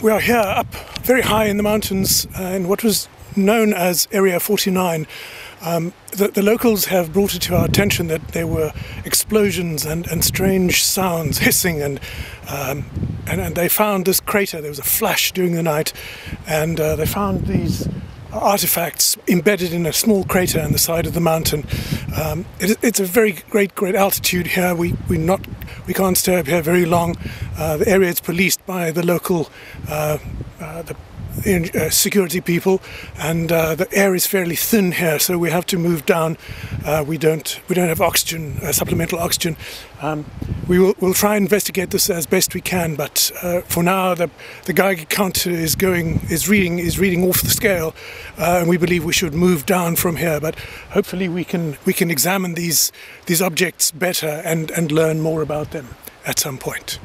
We are here up very high in the mountains uh, in what was known as Area 49. Um, the, the, locals have brought it to our attention that there were explosions and, and strange sounds, hissing, and, um, and, and they found this crater. There was a flash during the night, and uh, they found these artifacts embedded in a small crater in the side of the mountain. Um, it, it's a very great, great altitude here. We we not we can't stay up here very long. Uh, the area is policed by the local uh, uh, the uh, security people, and uh, the air is fairly thin here, so we have to move down. Uh, we don't we don't have oxygen, uh, supplemental oxygen. Um, we will we'll try and investigate this as best we can, but uh, for now the the Geiger counter is going is reading is reading off the scale, and we believe we should move down from here. But hopefully we can we can examine these these objects better and and learn more about them at some point.